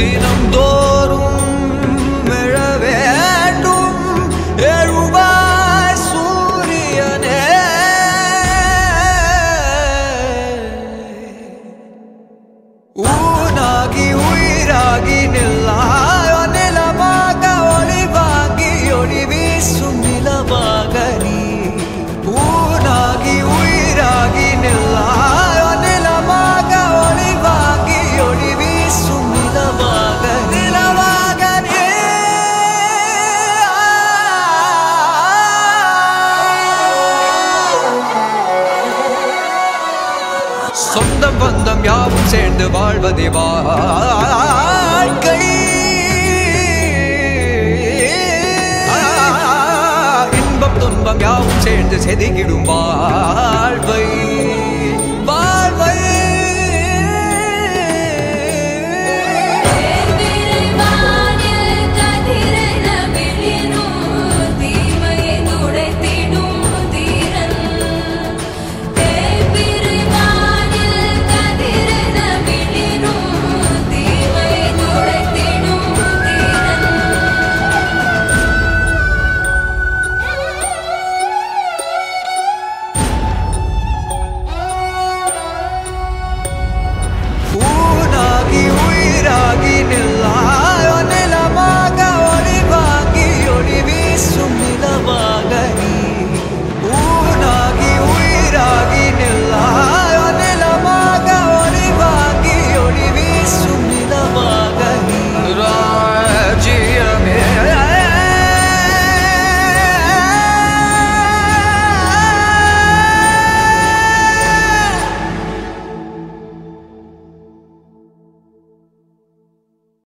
தினம்தோறும் எழ வேண்டும் எழுவாய் சூரியனே. ஊ சொந்தம் பந்தம் யாவும் சேர்ந்து வாழ்வதே வாழ்க்கை. இன்பம் துன்பம் யாவும் சேர்ந்து செதுகிடும் வா